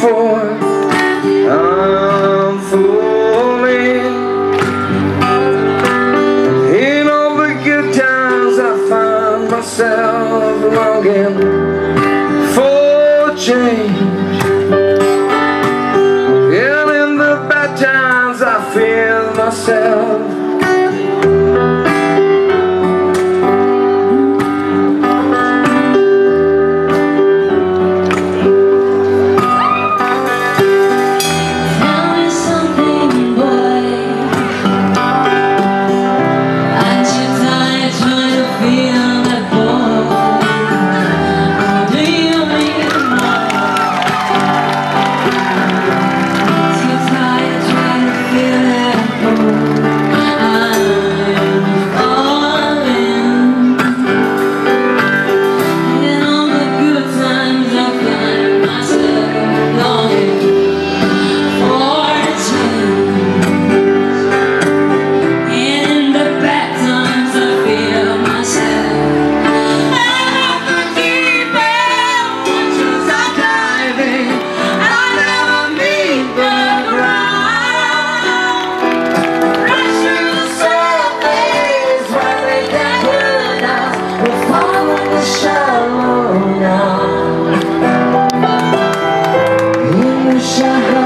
boy I'm fooling. In all the good times I find myself longing for change. And in the bad times I feel myself In the shallow,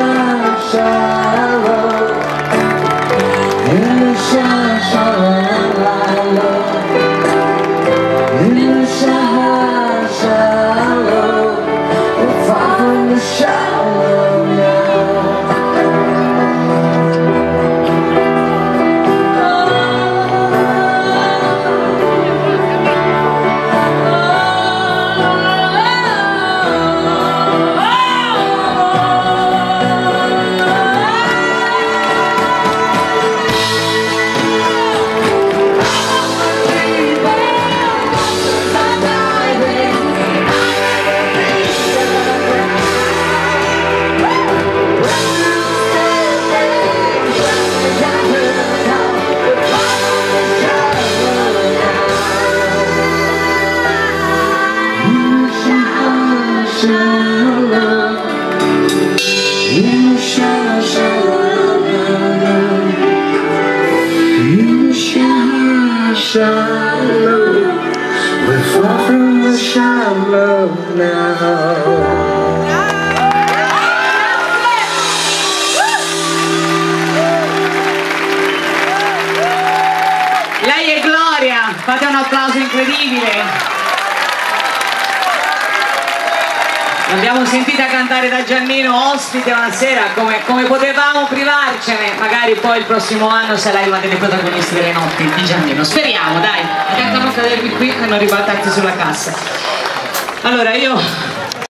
shallow, we're far from the shallow now. Lei è Gloria, fate un applauso incredibile. L'abbiamo sentita cantare da Giannino ospite una sera, come, come potevamo privarcene, magari poi il prossimo anno sarai una delle protagoniste delle notti di Giannino. Speriamo, dai, attenta a non cadervi qui e non ribaltarti sulla cassa. Allora io